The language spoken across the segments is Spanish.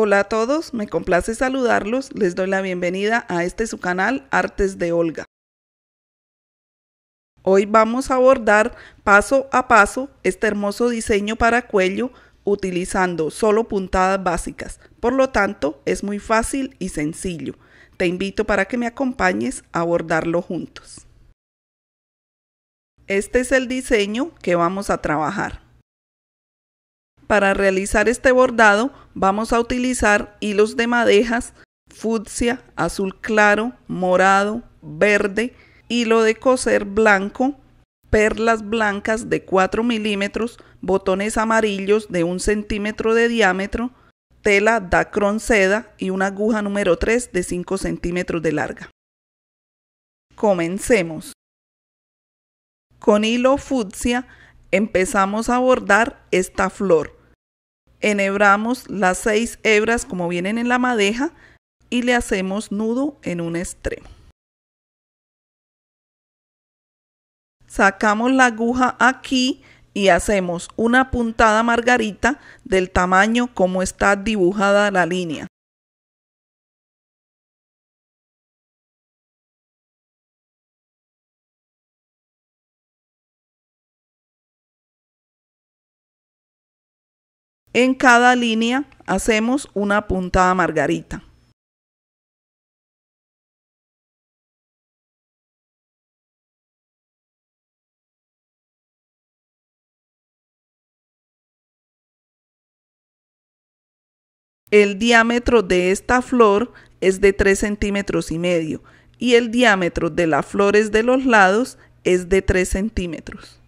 Hola a todos, me complace saludarlos, les doy la bienvenida a este su canal Artes de Olga. Hoy vamos a abordar paso a paso este hermoso diseño para cuello utilizando solo puntadas básicas, por lo tanto es muy fácil y sencillo. Te invito para que me acompañes a abordarlo juntos. Este es el diseño que vamos a trabajar. Para realizar este bordado vamos a utilizar hilos de madejas fucsia, azul claro, morado, verde, hilo de coser blanco, perlas blancas de 4 milímetros, botones amarillos de 1 centímetro de diámetro, tela dacron seda y una aguja número 3 de 5 centímetros de larga. Comencemos. Con hilo fucsia empezamos a bordar esta flor enhebramos las seis hebras como vienen en la madeja y le hacemos nudo en un extremo. Sacamos la aguja aquí y hacemos una puntada margarita del tamaño como está dibujada la línea. En cada línea hacemos una puntada margarita. El diámetro de esta flor es de 3 centímetros y medio y el diámetro de las flores de los lados es de 3 centímetros.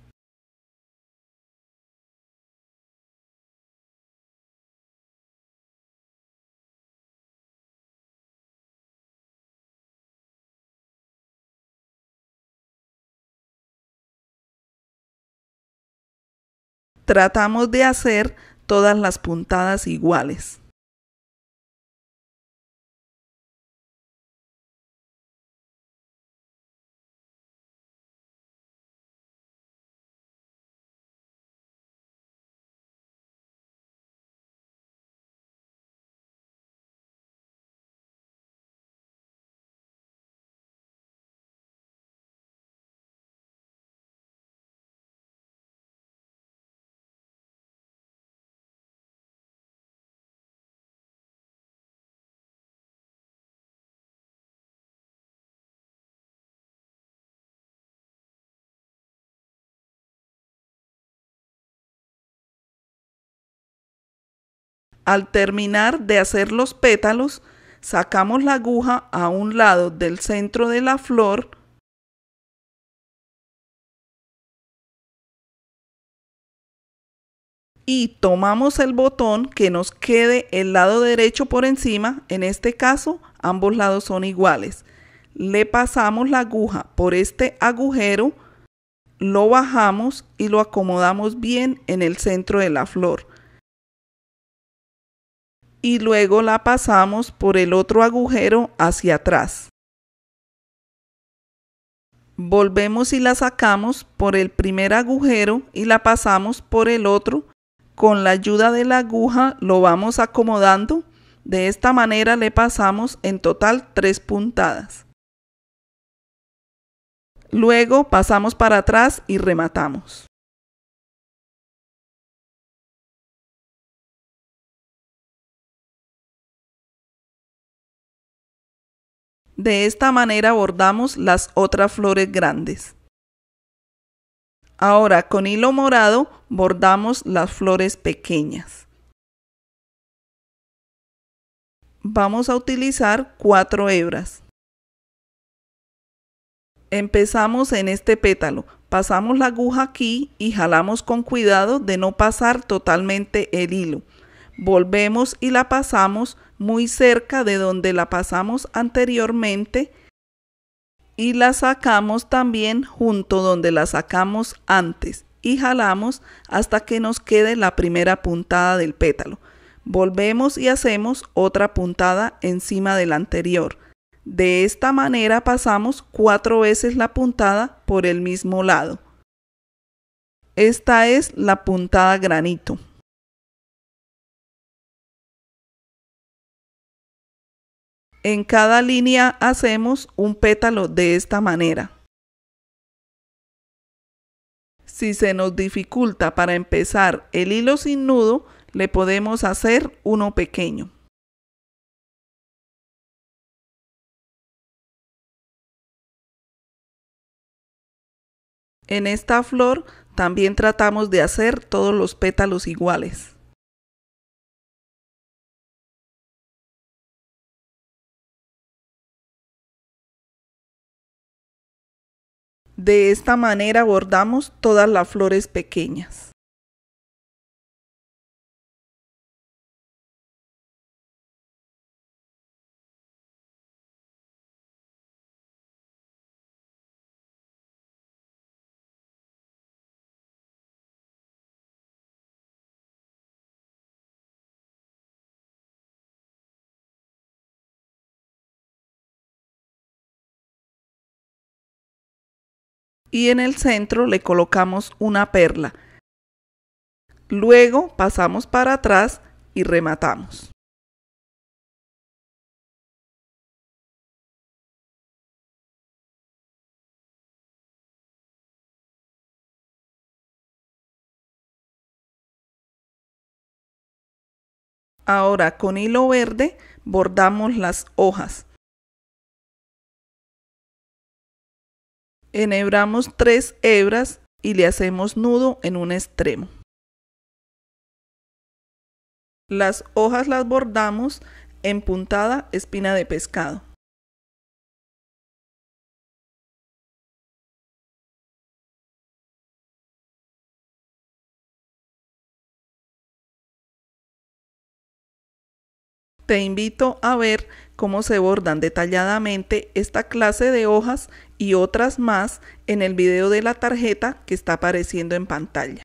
Tratamos de hacer todas las puntadas iguales. Al terminar de hacer los pétalos, sacamos la aguja a un lado del centro de la flor. Y tomamos el botón que nos quede el lado derecho por encima, en este caso ambos lados son iguales. Le pasamos la aguja por este agujero, lo bajamos y lo acomodamos bien en el centro de la flor y luego la pasamos por el otro agujero hacia atrás. Volvemos y la sacamos por el primer agujero y la pasamos por el otro. Con la ayuda de la aguja lo vamos acomodando. De esta manera le pasamos en total tres puntadas. Luego pasamos para atrás y rematamos. De esta manera bordamos las otras flores grandes. Ahora con hilo morado bordamos las flores pequeñas. Vamos a utilizar cuatro hebras. Empezamos en este pétalo, pasamos la aguja aquí y jalamos con cuidado de no pasar totalmente el hilo. Volvemos y la pasamos muy cerca de donde la pasamos anteriormente y la sacamos también junto donde la sacamos antes y jalamos hasta que nos quede la primera puntada del pétalo. Volvemos y hacemos otra puntada encima de la anterior. De esta manera pasamos cuatro veces la puntada por el mismo lado. Esta es la puntada granito. En cada línea hacemos un pétalo de esta manera. Si se nos dificulta para empezar el hilo sin nudo, le podemos hacer uno pequeño. En esta flor también tratamos de hacer todos los pétalos iguales. De esta manera bordamos todas las flores pequeñas. Y en el centro le colocamos una perla. Luego pasamos para atrás y rematamos. Ahora con hilo verde bordamos las hojas. Enhebramos tres hebras y le hacemos nudo en un extremo. Las hojas las bordamos en puntada espina de pescado. Te invito a ver cómo se bordan detalladamente esta clase de hojas y otras más en el video de la tarjeta que está apareciendo en pantalla.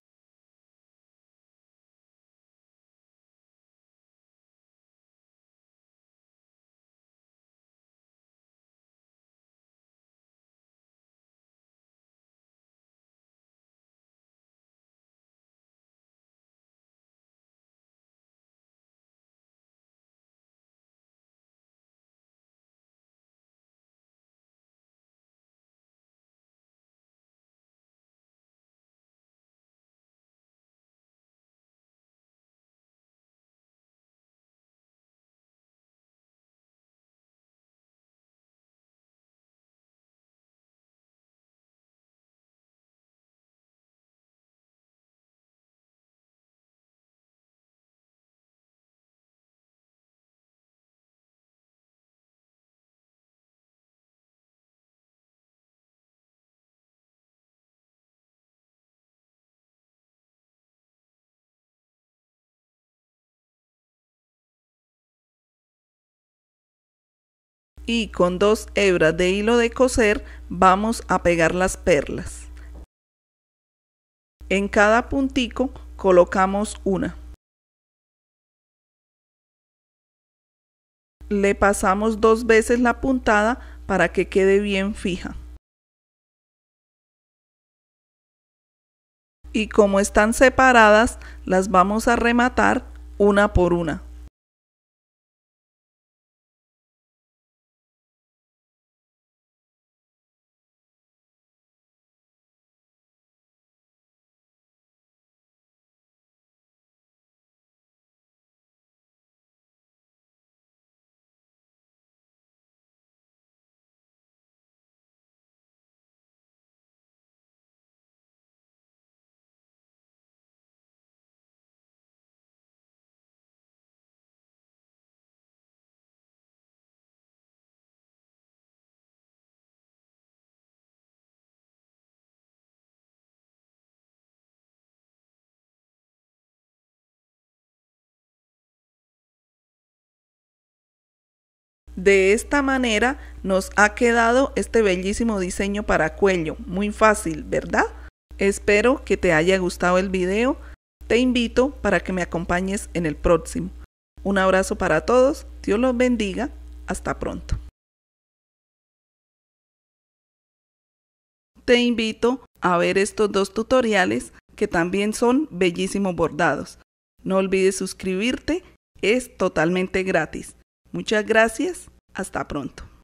Y con dos hebras de hilo de coser vamos a pegar las perlas. En cada puntico colocamos una. Le pasamos dos veces la puntada para que quede bien fija. Y como están separadas, las vamos a rematar una por una. De esta manera nos ha quedado este bellísimo diseño para cuello. Muy fácil, ¿verdad? Espero que te haya gustado el video. Te invito para que me acompañes en el próximo. Un abrazo para todos. Dios los bendiga. Hasta pronto. Te invito a ver estos dos tutoriales que también son bellísimos bordados. No olvides suscribirte, es totalmente gratis. Muchas gracias Hasta pronto.